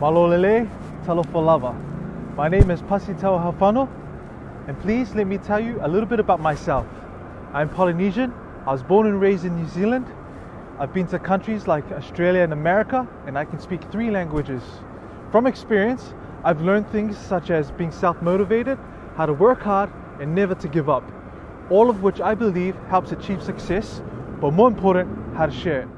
Malolele Talofalava. My name is Pasitaua Haufano, and please let me tell you a little bit about myself. I'm Polynesian. I was born and raised in New Zealand. I've been to countries like Australia and America, and I can speak three languages. From experience, I've learned things such as being self motivated, how to work hard, and never to give up. All of which I believe helps achieve success, but more important, how to share it.